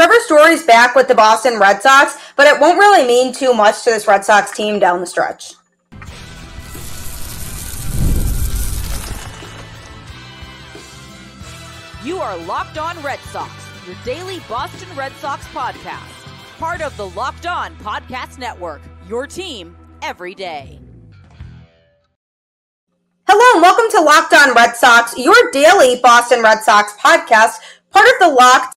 Trevor Story's back with the Boston Red Sox, but it won't really mean too much to this Red Sox team down the stretch. You are Locked On Red Sox, your daily Boston Red Sox podcast. Part of the Locked On Podcast Network, your team every day. Hello and welcome to Locked On Red Sox, your daily Boston Red Sox podcast, part of the Locked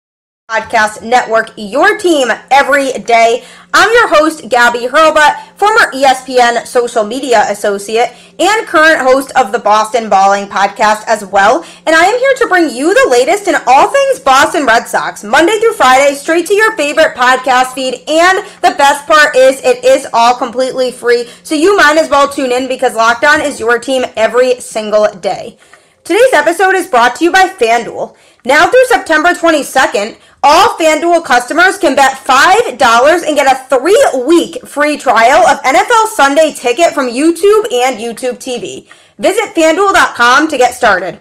Podcast Network, your team every day. I'm your host, Gabby Hurlbut, former ESPN social media associate and current host of the Boston Balling podcast as well. And I am here to bring you the latest in all things Boston Red Sox, Monday through Friday, straight to your favorite podcast feed. And the best part is it is all completely free. So you might as well tune in because Locked On is your team every single day. Today's episode is brought to you by FanDuel. Now through September 22nd, all FanDuel customers can bet $5 and get a three week free trial of NFL Sunday Ticket from YouTube and YouTube TV. Visit fanduel.com to get started.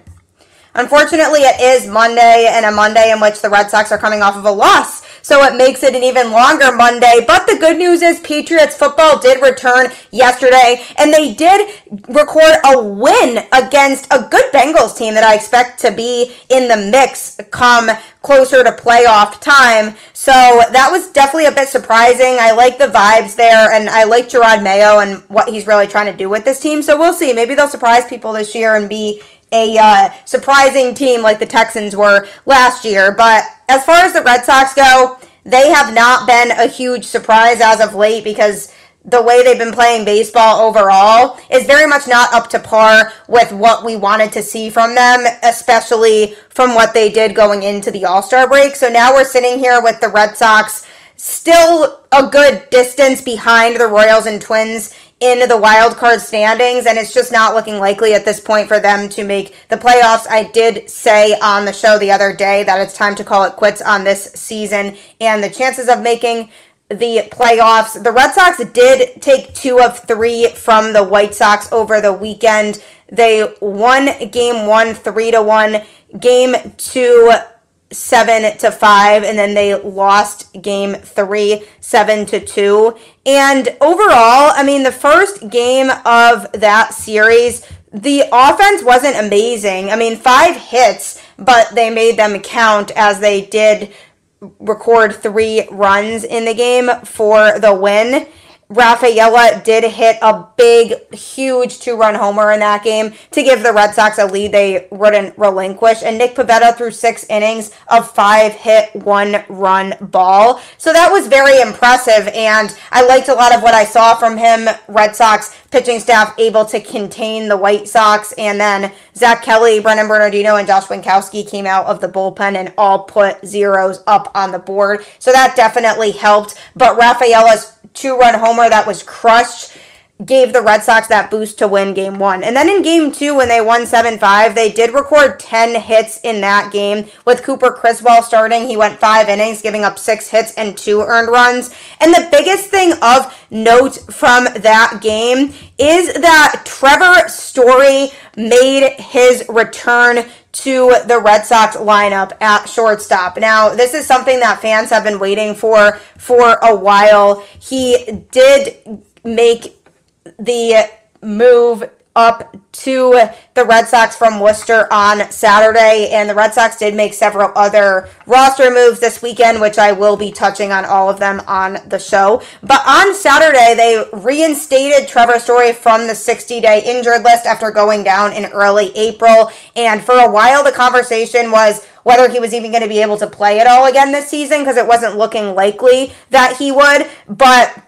Unfortunately, it is Monday and a Monday in which the Red Sox are coming off of a loss so it makes it an even longer Monday. But the good news is Patriots football did return yesterday, and they did record a win against a good Bengals team that I expect to be in the mix come closer to playoff time. So that was definitely a bit surprising. I like the vibes there, and I like Jerod Mayo and what he's really trying to do with this team. So we'll see. Maybe they'll surprise people this year and be a uh, surprising team like the Texans were last year. But as far as the Red Sox go, they have not been a huge surprise as of late because the way they've been playing baseball overall is very much not up to par with what we wanted to see from them, especially from what they did going into the All Star break. So now we're sitting here with the Red Sox still a good distance behind the Royals and Twins in the wild card standings, and it's just not looking likely at this point for them to make the playoffs. I did say on the show the other day that it's time to call it quits on this season, and the chances of making the playoffs. The Red Sox did take two of three from the White Sox over the weekend. They won game one, three to one. Game two, seven to five, and then they lost game three, seven to two. And overall, I mean, the first game of that series, the offense wasn't amazing. I mean, five hits, but they made them count as they did record three runs in the game for the win. Rafaela did hit a big, huge two run homer in that game to give the Red Sox a lead they wouldn't relinquish. And Nick Pivetta threw six innings of five hit, one run ball. So that was very impressive. And I liked a lot of what I saw from him. Red Sox pitching staff able to contain the White Sox. And then Zack Kelly, Brennan Bernardino, and Josh Winkowski came out of the bullpen and all put zeros up on the board. So that definitely helped. But Rafaela's two run homer that was crushed gave the Red Sox that boost to win game one. And then in game two, when they won 7 5, they did record 10 hits in that game with Cooper Criswell starting. He went five innings, giving up six hits and two earned runs. And the biggest thing of note from that game is that Trevor Story made his return to the Red Sox lineup at shortstop. Now, this is something that fans have been waiting for for a while. He did make the move up to the Red Sox from Worcester on Saturday, and the Red Sox did make several other roster moves this weekend, which I will be touching on all of them on the show. But on Saturday, they reinstated Trevor Story from the 60 day injured list after going down in early April, and for a while, the conversation was whether he was even going to be able to play at all again this season because it wasn't looking likely that he would, but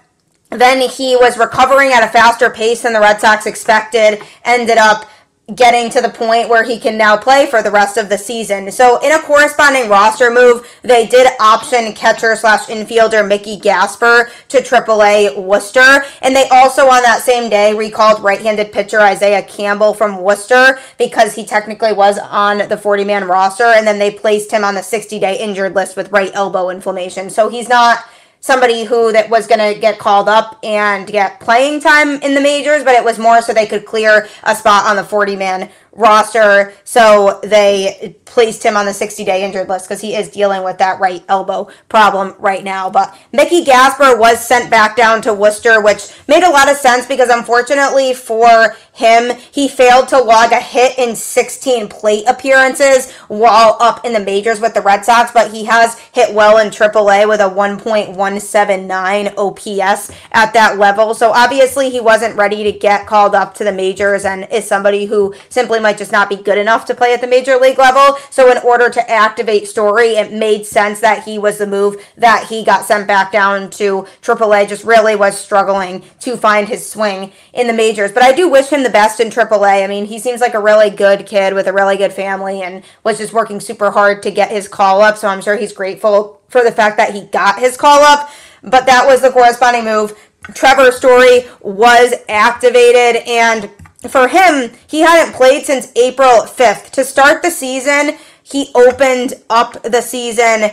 then he was recovering at a faster pace than the Red Sox expected, ended up getting to the point where he can now play for the rest of the season. So in a corresponding roster move, they did option catcher slash infielder Mickey Gasper to AAA Worcester. And they also on that same day recalled right-handed pitcher Isaiah Campbell from Worcester because he technically was on the 40-man roster. And then they placed him on the 60-day injured list with right elbow inflammation. So he's not somebody who that was going to get called up and get playing time in the majors, but it was more so they could clear a spot on the 40 man roster. So they placed him on the 60 day injured list because he is dealing with that right elbow problem right now. But Mickey Gasper was sent back down to Worcester, which made a lot of sense because unfortunately for him, he failed to log a hit in 16 plate appearances while up in the majors with the Red Sox, but he has hit well in AAA with a 1.179 OPS at that level. So obviously he wasn't ready to get called up to the majors and is somebody who simply might just not be good enough to play at the major league level. So in order to activate Story, it made sense that he was the move that he got sent back down to AAA. Just really was struggling to find his swing in the majors. But I do wish him the best in AAA. I mean, he seems like a really good kid with a really good family and was just working super hard to get his call up. So I'm sure he's grateful for the fact that he got his call up. But that was the corresponding move. Trevor Story was activated and for him, he hadn't played since April 5th. To start the season, he opened up the season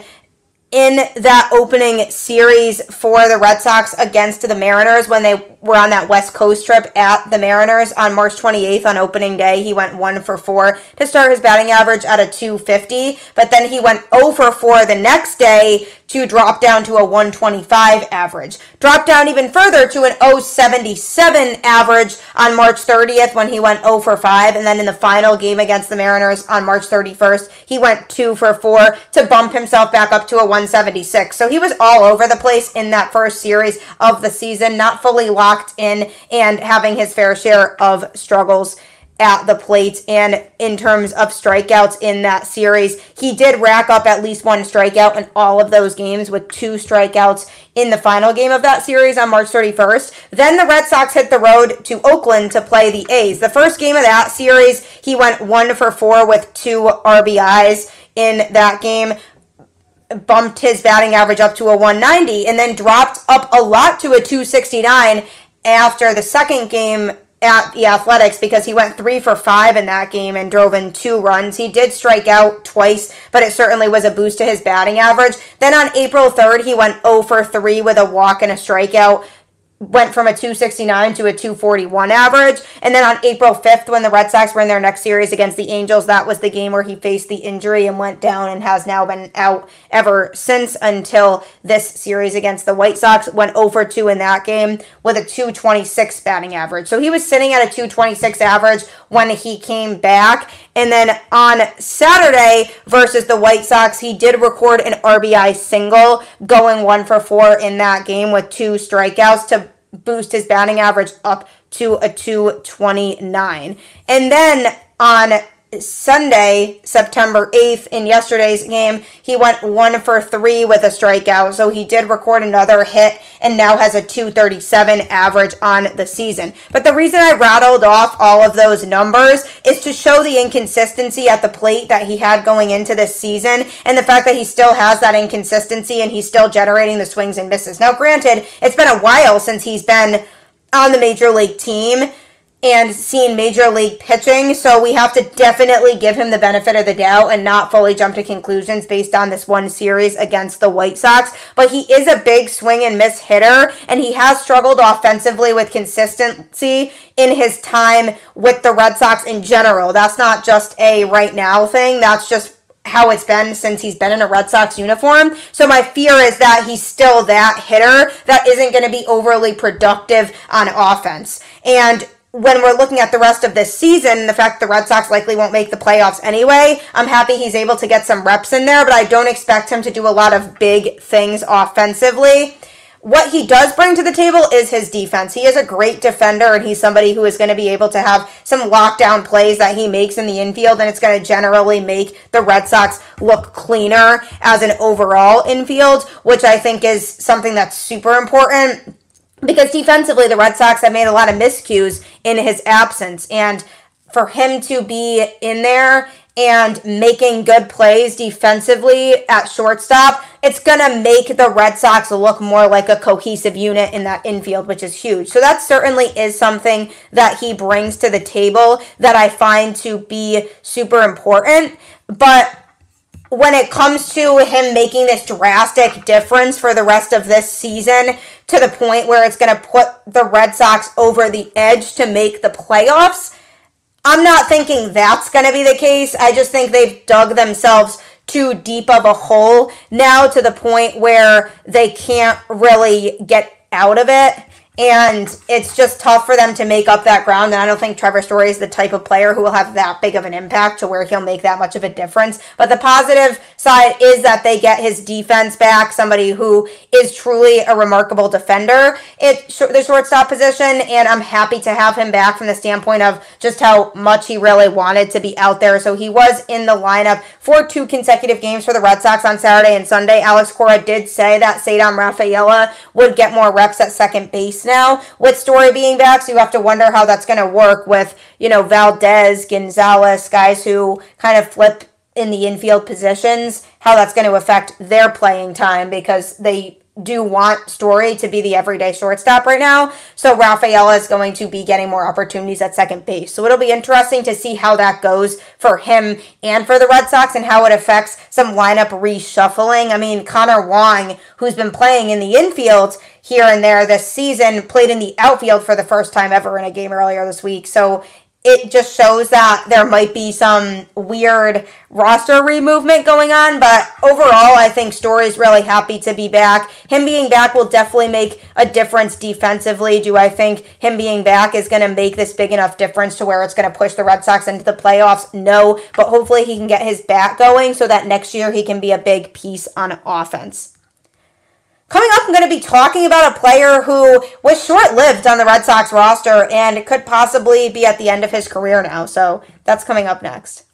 in that opening series for the Red Sox against the Mariners when they were on that West Coast trip at the Mariners on March 28th on opening day. He went 1 for 4 to start his batting average at a 250, but then he went 0 for 4 the next day to drop down to a 125 average. Drop down even further to an 077 average on March 30th when he went 0 for 5, and then in the final game against the Mariners on March 31st, he went 2 for 4 to bump himself back up to a 176. So he was all over the place in that first series of the season, not fully locked locked in and having his fair share of struggles at the plate and in terms of strikeouts in that series. He did rack up at least one strikeout in all of those games with two strikeouts in the final game of that series on March 31st. Then the Red Sox hit the road to Oakland to play the A's. The first game of that series, he went 1 for 4 with two RBIs in that game bumped his batting average up to a 190 and then dropped up a lot to a 269 after the second game at the Athletics because he went three for five in that game and drove in two runs. He did strike out twice, but it certainly was a boost to his batting average. Then on April 3rd, he went 0 for 3 with a walk and a strikeout went from a 269 to a 241 average. And then on April 5th, when the Red Sox were in their next series against the Angels, that was the game where he faced the injury and went down and has now been out ever since until this series against the White Sox. Went over 2 in that game with a 226 batting average. So he was sitting at a 226 average when he came back. And then on Saturday versus the White Sox, he did record an RBI single, going one for four in that game with two strikeouts to boost his batting average up to a 229. And then on Sunday, September 8th, in yesterday's game, he went one for three with a strikeout. So he did record another hit and now has a 237 average on the season. But the reason I rattled off all of those numbers is to show the inconsistency at the plate that he had going into this season and the fact that he still has that inconsistency and he's still generating the swings and misses. Now, granted, it's been a while since he's been on the major league team and seen major league pitching, so we have to definitely give him the benefit of the doubt and not fully jump to conclusions based on this one series against the White Sox. But he is a big swing and miss hitter, and he has struggled offensively with consistency in his time with the Red Sox in general. That's not just a right now thing, that's just how it's been since he's been in a Red Sox uniform. So my fear is that he's still that hitter that isn't going to be overly productive on offense. And when we're looking at the rest of this season, the fact the Red Sox likely won't make the playoffs anyway, I'm happy he's able to get some reps in there, but I don't expect him to do a lot of big things offensively. What he does bring to the table is his defense. He is a great defender, and he's somebody who is going to be able to have some lockdown plays that he makes in the infield, and it's going to generally make the Red Sox look cleaner as an overall infield, which I think is something that's super important because defensively, the Red Sox have made a lot of miscues in his absence. And for him to be in there and making good plays defensively at shortstop, it's going to make the Red Sox look more like a cohesive unit in that infield, which is huge. So that certainly is something that he brings to the table that I find to be super important. But when it comes to him making this drastic difference for the rest of this season to the point where it's going to put the Red Sox over the edge to make the playoffs, I'm not thinking that's going to be the case. I just think they've dug themselves too deep of a hole now to the point where they can't really get out of it and it's just tough for them to make up that ground. And I don't think Trevor Story is the type of player who will have that big of an impact to where he'll make that much of a difference. But the positive side is that they get his defense back, somebody who is truly a remarkable defender at the shortstop position. And I'm happy to have him back from the standpoint of just how much he really wanted to be out there. So he was in the lineup for two consecutive games for the Red Sox on Saturday and Sunday. Alex Cora did say that Ceddanne Rafaela would get more reps at second base now with Story being back. So you have to wonder how that's going to work with, you know, Valdez, Gonzalez, guys who kind of flip in the infield positions, how that's going to affect their playing time because they do want Story to be the everyday shortstop right now. So Rafaela is going to be getting more opportunities at second base. So it'll be interesting to see how that goes for him and for the Red Sox and how it affects some lineup reshuffling. I mean, Connor Wong, who's been playing in the infield here and there this season, played in the outfield for the first time ever in a game earlier this week. So it just shows that there might be some weird roster removement going on. But overall, I think Story's really happy to be back. Him being back will definitely make a difference defensively. Do I think him being back is going to make this big enough difference to where it's going to push the Red Sox into the playoffs? No. But hopefully he can get his bat going so that next year he can be a big piece on offense. Coming up, I'm going to be talking about a player who was short lived on the Red Sox roster and could possibly be at the end of his career now. So that's coming up next.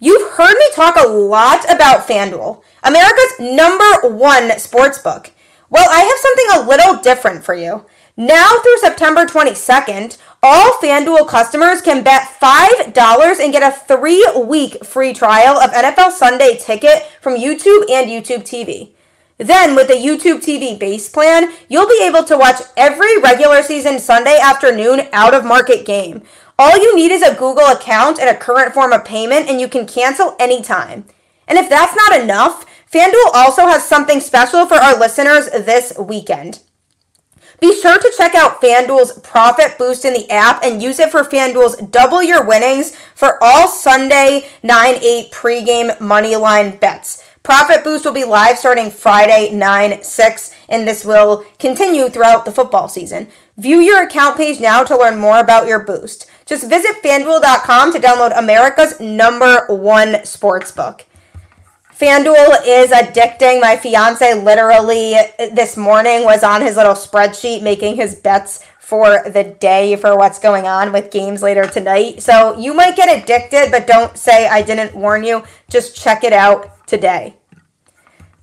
You've heard me talk a lot about FanDuel, America's number one sports book. Well, I have something a little different for you. Now through September 22nd, all FanDuel customers can bet $5 and get a three week free trial of NFL Sunday Ticket from YouTube and YouTube TV. Then, with the YouTube TV base plan, you'll be able to watch every regular season Sunday afternoon out of market game. All you need is a Google account and a current form of payment, and you can cancel anytime. And if that's not enough, FanDuel also has something special for our listeners this weekend. Be sure to check out FanDuel's Profit Boost in the app and use it for FanDuel's Double Your Winnings for all Sunday 9 8 pregame moneyline bets. Profit Boost will be live starting Friday, 9 6, and this will continue throughout the football season. View your account page now to learn more about your boost. Just visit fanduel.com to download America's number one sportsbook. FanDuel is addicting. My fiance literally this morning was on his little spreadsheet making his bets for the day for what's going on with games later tonight. So you might get addicted, but don't say I didn't warn you. Just check it out today.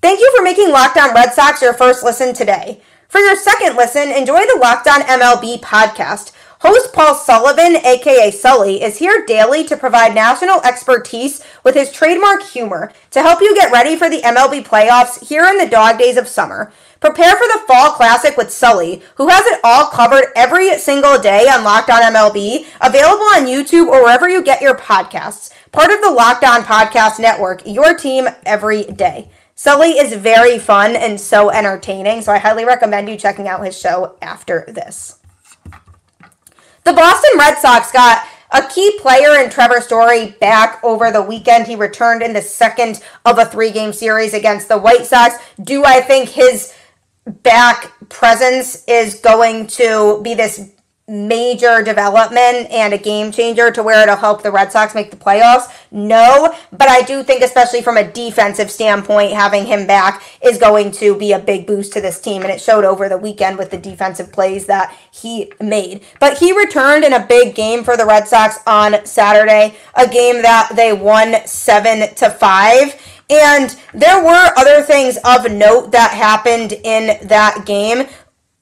Thank you for making Locked On Red Sox your first listen today. For your second listen, enjoy the Locked On MLB podcast. Host Paul Sullivan, aka Sully, is here daily to provide national expertise with his trademark humor to help you get ready for the MLB playoffs here in the dog days of summer. Prepare for the Fall Classic with Sully, who has it all covered every single day on Locked On MLB, available on YouTube or wherever you get your podcasts. Part of the Locked On Podcast Network, your team every day. Sully is very fun and so entertaining, so I highly recommend you checking out his show after this. The Boston Red Sox got a key player in Trevor Story back over the weekend. He returned in the second of a three game series against the White Sox. Do I think his back presence is going to be this major development and a game changer to where it'll help the Red Sox make the playoffs? No, but I do think, especially from a defensive standpoint, having him back is going to be a big boost to this team. And it showed over the weekend with the defensive plays that he made. But he returned in a big game for the Red Sox on Saturday, a game that they won 7 to 5. And there were other things of note that happened in that game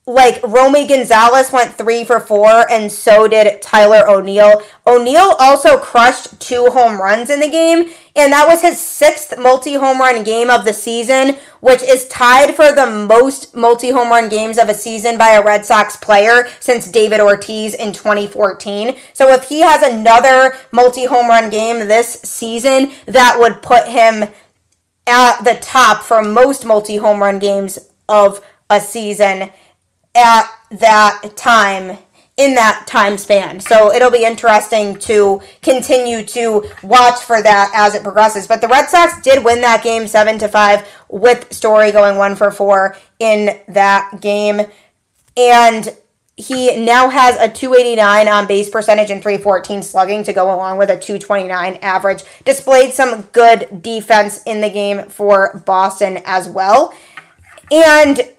like Romy Gonzalez went three for four, and so did Tyler O'Neill. O'Neill also crushed two home runs in the game, and that was his sixth multi home run game of the season, which is tied for the most multi home run games of a season by a Red Sox player since David Ortiz in 2014. So if he has another multi home run game this season, that would put him at the top for most multi home run games of a season at that time in that time span. So it'll be interesting to continue to watch for that as it progresses. But the Red Sox did win that game 7 to 5 with Story going 1 for 4 in that game. And he now has a 289 on base percentage and 314 slugging to go along with a 229 average. Displayed some good defense in the game for Boston as well. And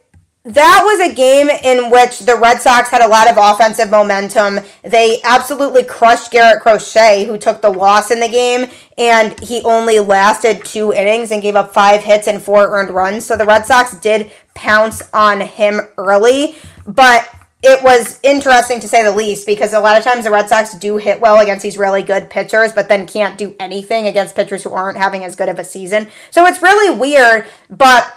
that was a game in which the Red Sox had a lot of offensive momentum. They absolutely crushed Garrett Crochet, who took the loss in the game, and he only lasted two innings and gave up five hits and four earned runs. So the Red Sox did pounce on him early, but it was interesting to say the least because a lot of times the Red Sox do hit well against these really good pitchers, but then can't do anything against pitchers who aren't having as good of a season. So it's really weird, but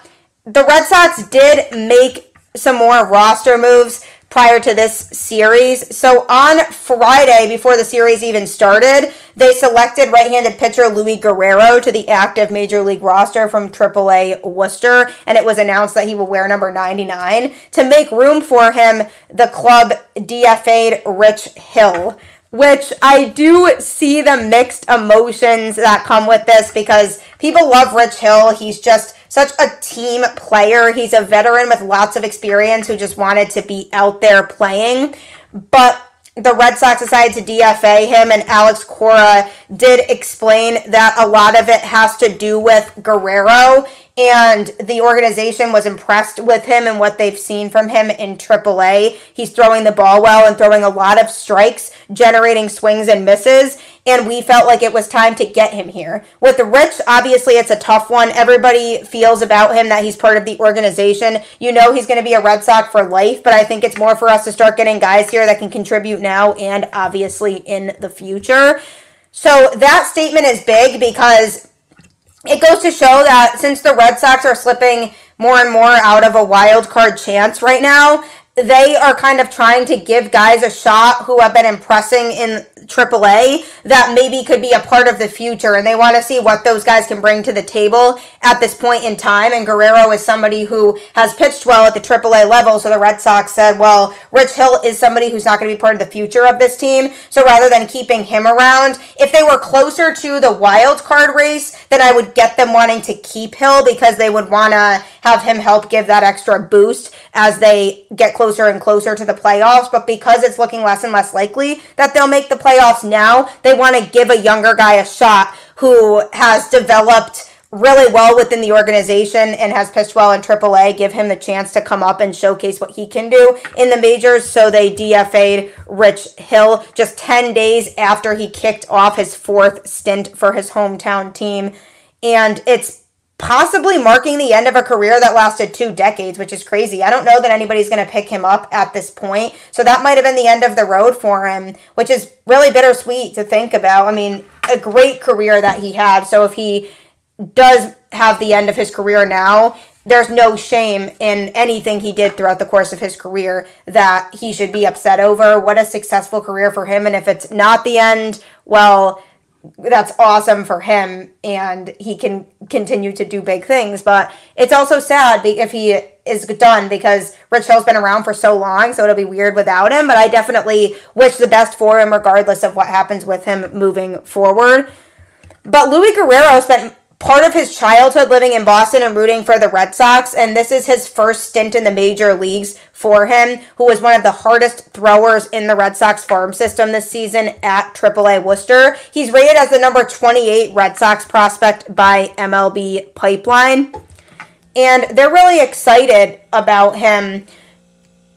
the Red Sox did make some more roster moves prior to this series. So on Friday, before the series even started, they selected right-handed pitcher Luis Guerrero to the active Major League roster from AAA Worcester, and it was announced that he will wear number 99. To make room for him, the club DFA'd Rich Hill which I do see the mixed emotions that come with this because people love Rich Hill. He's just such a team player. He's a veteran with lots of experience who just wanted to be out there playing. But the Red Sox decided to DFA him, and Alex Cora did explain that a lot of it has to do with Guerrero, and the organization was impressed with him and what they've seen from him in AAA. He's throwing the ball well and throwing a lot of strikes, generating swings and misses, and we felt like it was time to get him here. With the Rich, obviously it's a tough one. Everybody feels about him that he's part of the organization. You know he's going to be a Red Sox for life, but I think it's more for us to start getting guys here that can contribute now and obviously in the future. So that statement is big because it goes to show that since the Red Sox are slipping more and more out of a wild card chance right now, they are kind of trying to give guys a shot who have been impressing in AAA that maybe could be a part of the future. And they want to see what those guys can bring to the table at this point in time. And Guerrero is somebody who has pitched well at the AAA level. So the Red Sox said, well, Rich Hill is somebody who's not going to be part of the future of this team. So rather than keeping him around, if they were closer to the wild card race, then I would get them wanting to keep Hill because they would want to have him help give that extra boost as they get closer and closer to the playoffs. But because it's looking less and less likely that they'll make the playoffs now, they want to give a younger guy a shot who has developed really well within the organization and has pitched well in AAA, give him the chance to come up and showcase what he can do in the majors. So they DFA'd Rich Hill just 10 days after he kicked off his fourth stint for his hometown team. And it's possibly marking the end of a career that lasted two decades, which is crazy. I don't know that anybody's going to pick him up at this point. So that might have been the end of the road for him, which is really bittersweet to think about. I mean, a great career that he had. So if he does have the end of his career now, there's no shame in anything he did throughout the course of his career that he should be upset over. What a successful career for him. And if it's not the end, well, that's awesome for him and he can continue to do big things. But it's also sad if he is done because Rich Hill's been around for so long, so it'll be weird without him. But I definitely wish the best for him, regardless of what happens with him moving forward. But Luis Guerrero spent part of his childhood living in Boston and rooting for the Red Sox, and this is his first stint in the major leagues for him, who was one of the hardest throwers in the Red Sox farm system this season at AAA Worcester. He's rated as the number 28 Red Sox prospect by MLB Pipeline, and they're really excited about him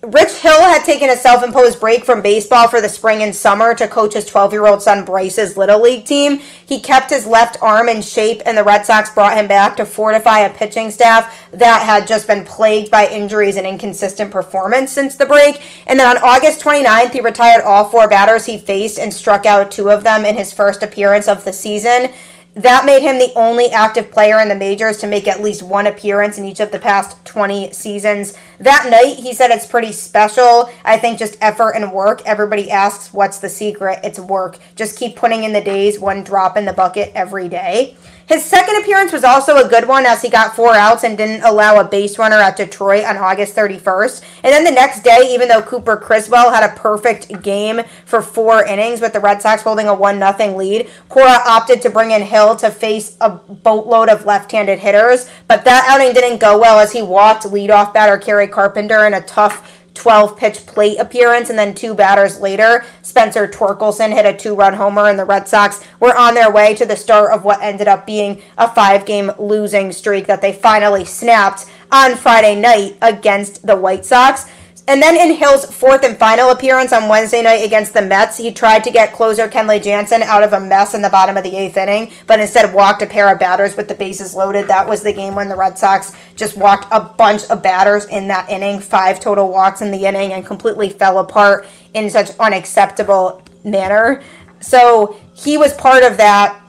Rich Hill had taken a self imposed break from baseball for the spring and summer to coach his 12 year old son Bryce's Little League team. He kept his left arm in shape, and the Red Sox brought him back to fortify a pitching staff that had just been plagued by injuries and inconsistent performance since the break. And then on August 29th, he retired all four batters he faced and struck out two of them in his first appearance of the season. That made him the only active player in the majors to make at least one appearance in each of the past 20 seasons That night, he said it's pretty special. I think just effort and work. Everybody asks, what's the secret? It's work. Just keep putting in the days, one drop in the bucket every day. His second appearance was also a good one as he got four outs and didn't allow a base runner at Detroit on August 31st. And then the next day, even though Cooper Criswell had a perfect game for four innings with the Red Sox holding a 1 0 lead, Cora opted to bring in Hill to face a boatload of left handed hitters. But that outing didn't go well as he walked leadoff batter Kerry Carpenter in a tough 12 pitch plate appearance, and then two batters later, Spencer Torkelson hit a two run homer, and the Red Sox were on their way to the start of what ended up being a five game losing streak that they finally snapped on Friday night against the White Sox. And then in Hill's fourth and final appearance on Wednesday night against the Mets, he tried to get closer Kenley Jansen out of a mess in the bottom of the eighth inning, but instead walked a pair of batters with the bases loaded. That was the game when the Red Sox just walked a bunch of batters in that inning, five total walks in the inning, and completely fell apart in such unacceptable manner. So he was part of that.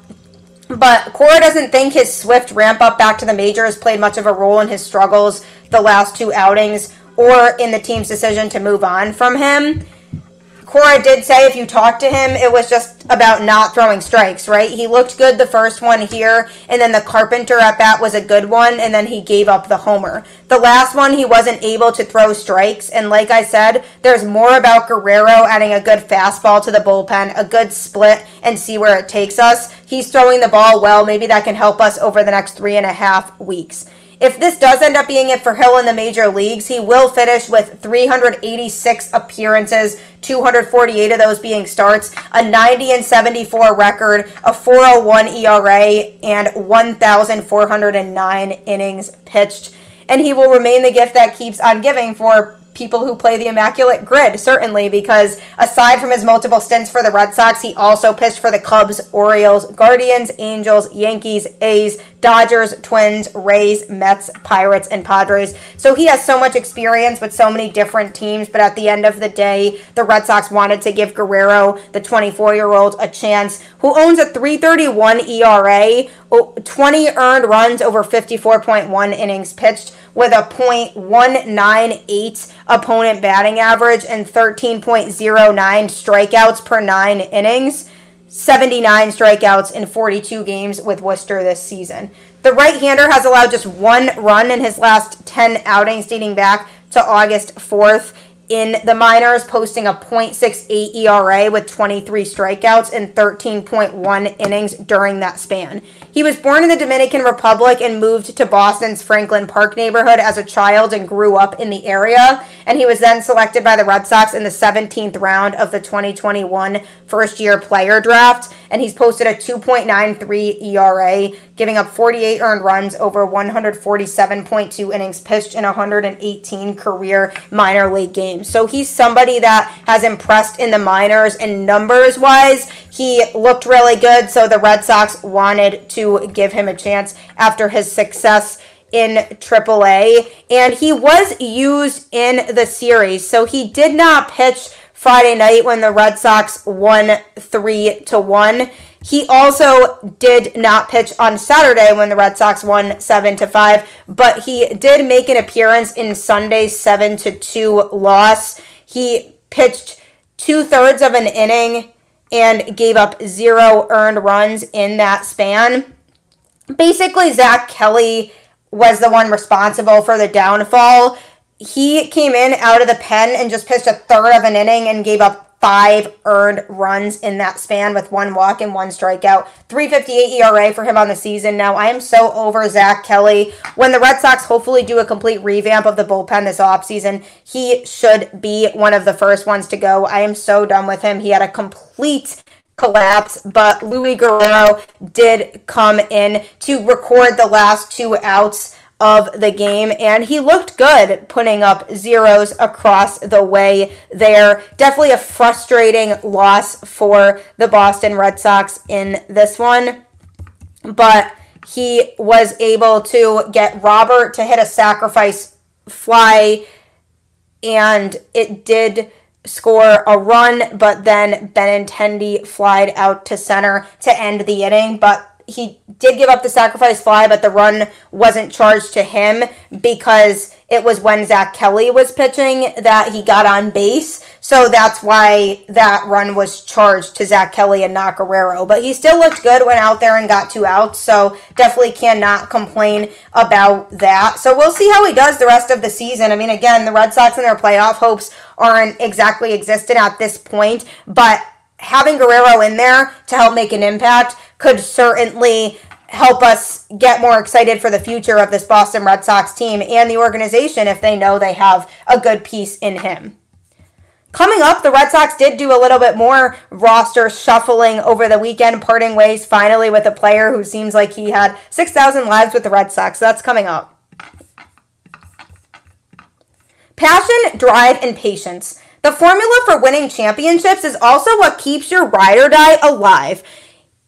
But Cora doesn't think his swift ramp up back to the majors played much of a role in his struggles the last two outings or in the team's decision to move on from him. Cora did say if you talk to him, it was just about not throwing strikes, right? He looked good the first one here, and then the Carpenter at bat was a good one, and then he gave up the homer. The last one, he wasn't able to throw strikes, and like I said, there's more about Guerrero adding a good fastball to the bullpen, a good split, and see where it takes us. He's throwing the ball well. Maybe that can help us over the next three and a half weeks. If this does end up being it for Hill in the major leagues, he will finish with 386 appearances, 248 of those being starts, a 90 and 74 record, a 401 ERA, and 1,409 innings pitched. And he will remain the gift that keeps on giving for people who play the immaculate grid, certainly, because aside from his multiple stints for the Red Sox, he also pitched for the Cubs, Orioles, Guardians, Angels, Yankees, A's, Dodgers, Twins, Rays, Mets, Pirates, and Padres. So he has so much experience with so many different teams, but at the end of the day, the Red Sox wanted to give Guerrero, the 24 year old, a chance, who owns a 331 ERA, 20 earned runs over 54.1 innings pitched with a .198 opponent batting average and 13.09 strikeouts per 9 innings. 79 strikeouts in 42 games with Worcester this season. The right-hander has allowed just one run in his last 10 outings dating back to August 4th in the minors, posting a .68 ERA with 23 strikeouts and 13.1 innings during that span. He was born in the Dominican Republic and moved to Boston's Franklin Park neighborhood as a child and grew up in the area. And he was then selected by the Red Sox in the 17th round of the 2021 first year player draft. And he's posted a 2.93 ERA, giving up 48 earned runs over 147.2 innings pitched in 118 career minor league games. So he's somebody that has impressed in the minors and numbers wise. He looked really good, so the Red Sox wanted to give him a chance after his success in AAA. And he was used in the series, so he did not pitch Friday night when the Red Sox won 3 to 1. He also did not pitch on Saturday when the Red Sox won 7 to 5, but he did make an appearance in Sunday's 7 to 2 loss. He pitched two thirds of an inning and gave up zero earned runs in that span. Basically, Zack Kelly was the one responsible for the downfall. He came in out of the pen and just pitched a third of an inning and gave up five earned runs in that span with one walk and one strikeout. 358 ERA for him on the season. Now, I am so over Zack Kelly. When the Red Sox hopefully do a complete revamp of the bullpen this offseason, he should be one of the first ones to go. I am so done with him. He had a complete collapse, but Louis Guerrero did come in to record the last two outs of the game, and he looked good putting up zeros across the way there. Definitely a frustrating loss for the Boston Red Sox in this one, but he was able to get Robert to hit a sacrifice fly, and it did score a run, but then Benintendi flied out to center to end the inning. But he did give up the sacrifice fly, but the run wasn't charged to him because it was when Zack Kelly was pitching that he got on base. So that's why that run was charged to Zack Kelly and not Guerrero. But he still looked good, went out there and got two outs. So definitely cannot complain about that. So we'll see how he does the rest of the season. I mean, again, the Red Sox and their playoff hopes aren't exactly existent at this point, but having Guerrero in there to help make an impact could certainly help us get more excited for the future of this Boston Red Sox team and the organization if they know they have a good piece in him. Coming up, the Red Sox did do a little bit more roster shuffling over the weekend, parting ways finally with a player who seems like he had 6,000 lives with the Red Sox. So that's coming up. Passion, drive, and patience. The formula for winning championships is also what keeps your ride or die alive.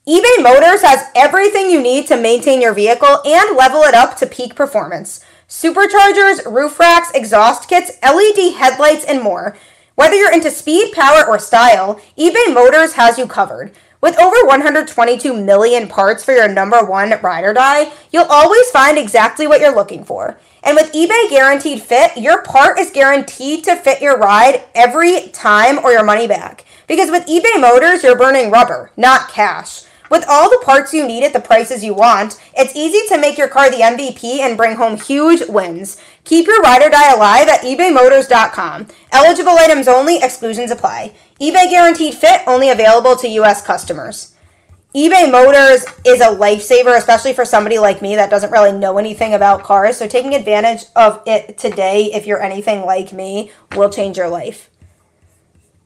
eBay Motors has everything you need to maintain your vehicle and level it up to peak performance. Superchargers, roof racks, exhaust kits, LED headlights, and more. Whether you're into speed, power, or style, eBay Motors has you covered. With over 122 million parts for your number one ride or die, you'll always find exactly what you're looking for. And with eBay Guaranteed Fit, your part is guaranteed to fit your ride every time or your money back. Because with eBay Motors, you're burning rubber, not cash. With all the parts you need at the prices you want, it's easy to make your car the MVP and bring home huge wins. Keep your ride or die alive at ebaymotors.com. Eligible items only, exclusions apply. eBay Guaranteed Fit only available to U.S. customers. eBay Motors is a lifesaver, especially for somebody like me that doesn't really know anything about cars. So taking advantage of it today, if you're anything like me, will change your life.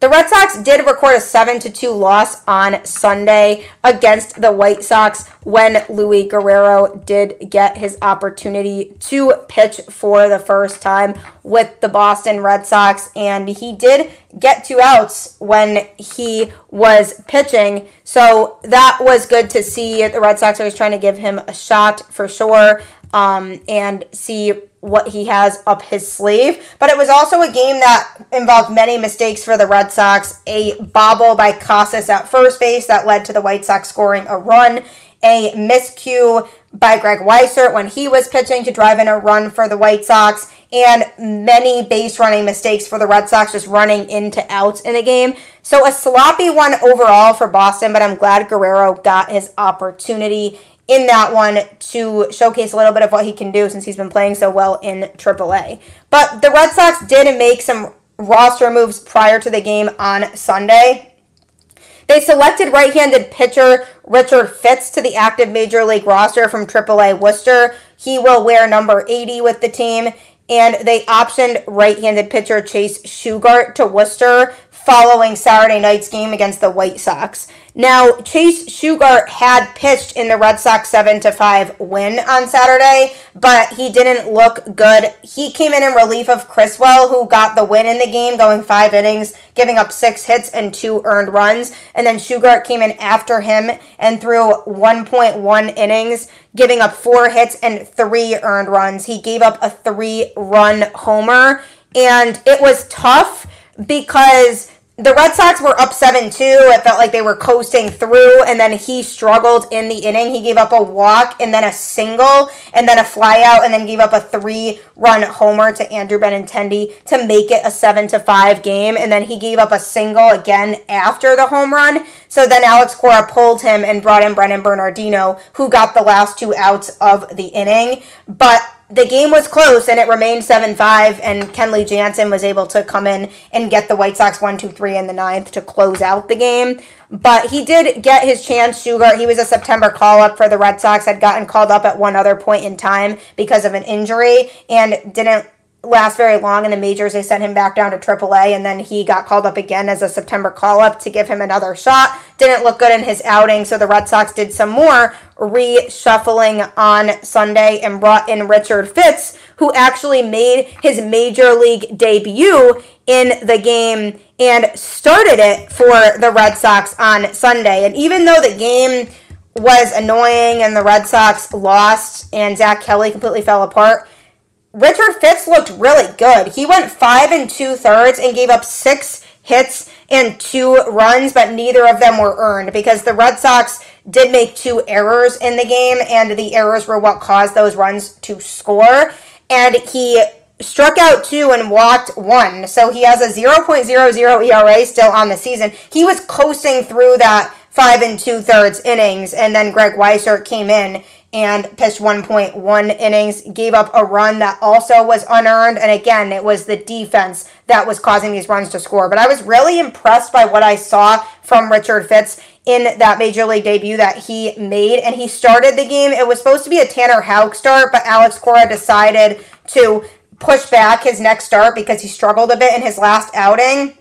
The Red Sox did record a 7 to 2 loss on Sunday against the White Sox when Luis Guerrero did get his opportunity to pitch for the first time with the Boston Red Sox and he did get two outs when he was pitching. So that was good to see. The Red Sox are trying to give him a shot for sure um, and see what he has up his sleeve. But it was also a game that involved many mistakes for the Red Sox. A bobble by Casas at first base that led to the White Sox scoring a run. A miscue by Greg Weissert when he was pitching to drive in a run for the White Sox. And many base running mistakes for the Red Sox just running into outs in the game. So a sloppy one overall for Boston, but I'm glad Guerrero got his opportunity in that one to showcase a little bit of what he can do since he's been playing so well in AAA. But the Red Sox did make some roster moves prior to the game on Sunday. They selected right handed pitcher Richard Fitts to the active major league roster from AAA Worcester. He will wear number 80 with the team. And they optioned right handed pitcher Chase Shugart to Worcester following Saturday night's game against the White Sox. Now, Chase Shugart had pitched in the Red Sox 7 to 5 win on Saturday, but he didn't look good. He came in in relief of Criswell, who got the win in the game, going five innings, giving up six hits and two earned runs. And then Shugart came in after him and threw 1.1 innings, giving up four hits and three earned runs. He gave up a three run homer, and it was tough because the Red Sox were up 7 2. It felt like they were coasting through, and then he struggled in the inning. He gave up a walk and then a single, and then a flyout, and then gave up a three run homer to Andrew Benintendi to make it a 7 to 5 game. And then he gave up a single again after the home run. So then Alex Cora pulled him and brought in Brennan Bernardino, who got the last two outs of the inning. But the game was close and it remained 7-5 and Kenley Jansen was able to come in and get the White Sox 1-2-3 in the ninth to close out the game. But he did get his chance, Shugart. He was a September call-up for the Red Sox, had gotten called up at one other point in time because of an injury and didn't last very long in the majors. They sent him back down to AAA, and then he got called up again as a September call up to give him another shot. Didn't look good in his outing, so the Red Sox did some more reshuffling on Sunday and brought in Richard Fitts, who actually made his major league debut in the game and started it for the Red Sox on Sunday. And even though the game was annoying and the Red Sox lost and Zack Kelly completely fell apart, Richard Fitts looked really good. He went five and two thirds and gave up six hits and two runs, but neither of them were earned because the Red Sox did make two errors in the game, and the errors were what caused those runs to score. And he struck out two and walked one. So he has a 0.00 ERA still on the season. He was coasting through that five and two thirds innings, and then Greg Weissert came in and pitched 1.1 innings, gave up a run that also was unearned. And again, it was the defense that was causing these runs to score. But I was really impressed by what I saw from Richard Fitts in that major league debut that he made. And he started the game. It was supposed to be a Tanner Houck start, but Alex Cora decided to push back his next start because he struggled a bit in his last outing.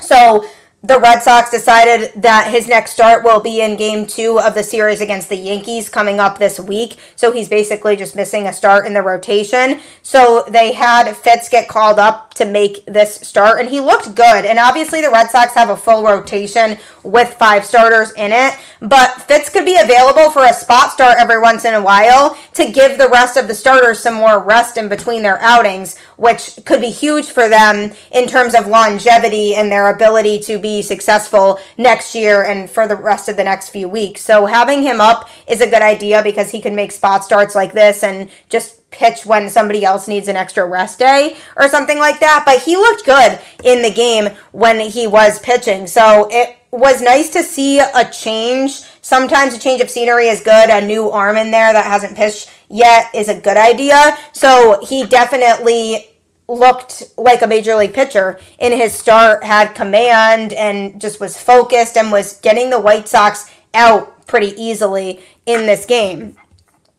So the Red Sox decided that his next start will be in game two of the series against the Yankees coming up this week. So he's basically just missing a start in the rotation. So they had Fitts get called up to make this start, and he looked good. And obviously, the Red Sox have a full rotation with five starters in it. But Fitts could be available for a spot start every once in a while to give the rest of the starters some more rest in between their outings, which could be huge for them in terms of longevity and their ability to be successful next year and for the rest of the next few weeks. So having him up is a good idea because he can make spot starts like this and just pitch when somebody else needs an extra rest day or something like that. But he looked good in the game when he was pitching. So it was nice to see a change. Sometimes a change of scenery is good. A new arm in there that hasn't pitched yet is a good idea. So he definitely looked like a major league pitcher in his start, had command and just was focused and was getting the White Sox out pretty easily in this game.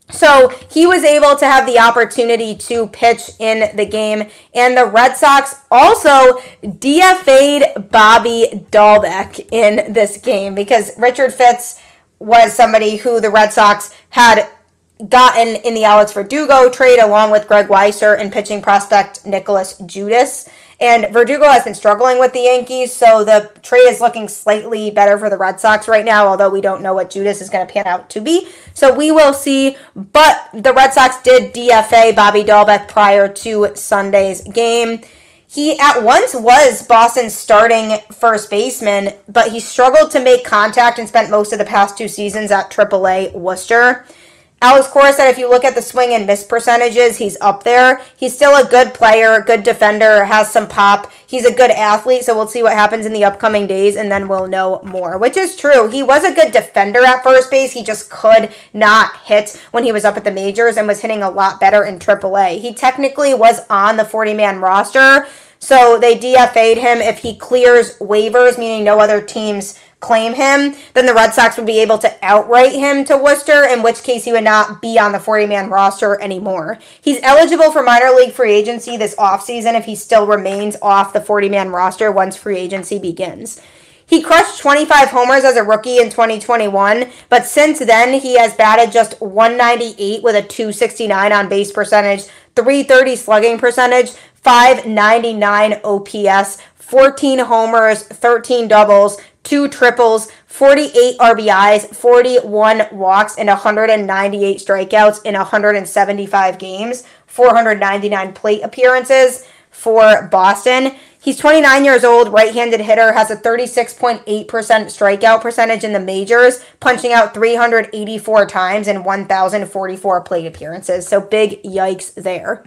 So he was able to have the opportunity to pitch in the game. And the Red Sox also DFA'd Bobby Dalbec in this game because Richard Fitts was somebody who the Red Sox had gotten in the Alex Verdugo trade along with Greg Weissert and pitching prospect Nicholas Judice. And Verdugo has been struggling with the Yankees, so the trade is looking slightly better for the Red Sox right now, although we don't know what Judice is going to pan out to be. So we will see. But the Red Sox did DFA Bobby Dalbec prior to Sunday's game. He at once was Boston's starting first baseman, but he struggled to make contact and spent most of the past two seasons at AAA Worcester. Alex Cora said if you look at the swing and miss percentages, he's up there. He's still a good player, good defender, has some pop. He's a good athlete, so we'll see what happens in the upcoming days and then we'll know more, which is true. He was a good defender at first base. He just could not hit when he was up at the majors and was hitting a lot better in AAA. He technically was on the 40 man roster, so they DFA'd him if he clears waivers, meaning no other teams claim him, then the Red Sox would be able to outright him to Worcester, in which case he would not be on the 40 man roster anymore. He's eligible for minor league free agency this offseason if he still remains off the 40 man roster once free agency begins. He crushed 25 homers as a rookie in 2021, but since then he has batted just 198 with a 269 on base percentage, 330 slugging percentage, 599 OPS, 14 homers, 13 doubles, two triples, 48 RBIs, 41 walks, and 198 strikeouts in 175 games, 499 plate appearances for Boston. He's 29 years old, right handed hitter, has a 36.8% strikeout percentage in the majors, punching out 384 times in 1,044 plate appearances. So big yikes there.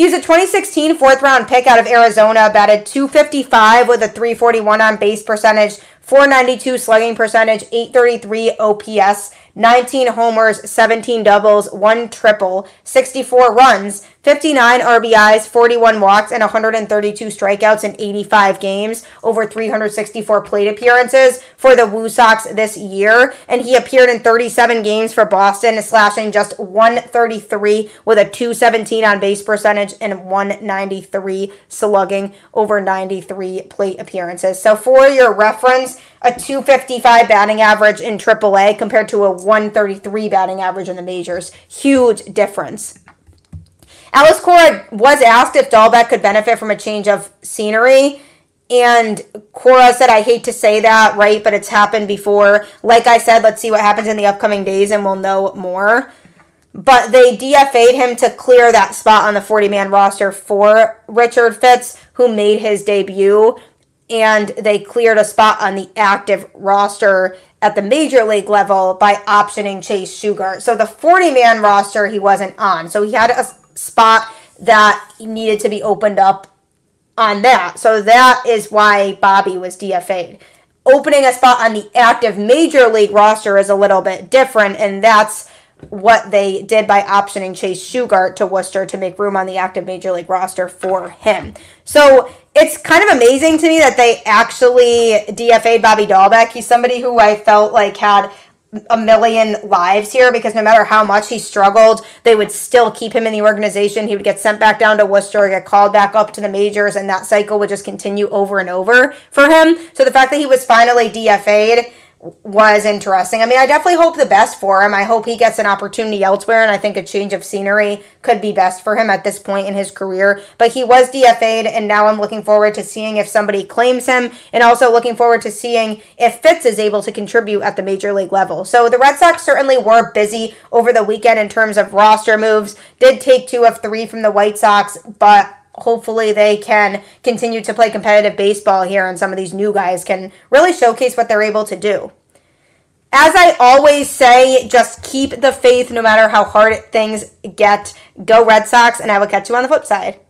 He's a 2016 fourth round pick out of Arizona, batted 255 with a 341 on base percentage, 492 slugging percentage, 833 OPS, 19 homers, 17 doubles, 1 triple, 64 runs, 59 RBIs, 41 walks, and 132 strikeouts in 85 games, over 364 plate appearances for the Woo Sox this year. And he appeared in 37 games for Boston, slashing just 133 with a 217 on base percentage and 193 slugging over 93 plate appearances. So, for your reference, a 255 batting average in AAA compared to a 133 batting average in the majors. Huge difference. Alex Cora was asked if Dalbec could benefit from a change of scenery. And Cora said, I hate to say that, right? But it's happened before. Like I said, let's see what happens in the upcoming days and we'll know more. But they DFA'd him to clear that spot on the 40 man roster for Richard Fitts, who made his debut and they cleared a spot on the active roster at the major league level by optioning Chase Shugart. So the 40 man roster he wasn't on. So he had a spot that needed to be opened up on that. So that is why Bobby was DFA'd. Opening a spot on the active major league roster is a little bit different, and that's what they did by optioning Chase Shugart to Worcester to make room on the active major league roster for him. So it's kind of amazing to me that they actually DFA'd Bobby Dalbec. He's somebody who I felt like had a million lives here because no matter how much he struggled, they would still keep him in the organization. He would get sent back down to Worcester, get called back up to the majors, and that cycle would just continue over and over for him. So the fact that he was finally DFA'd was interesting. I mean, I definitely hope the best for him. I hope he gets an opportunity elsewhere, and I think a change of scenery could be best for him at this point in his career. But he was DFA'd, and now I'm looking forward to seeing if somebody claims him, and also looking forward to seeing if Fitts is able to contribute at the major league level. So the Red Sox certainly were busy over the weekend in terms of roster moves. Did take two of three from the White Sox, but hopefully they can continue to play competitive baseball here and some of these new guys can really showcase what they're able to do. As I always say, just keep the faith no matter how hard things get. Go Red Sox, and I will catch you on the flip side.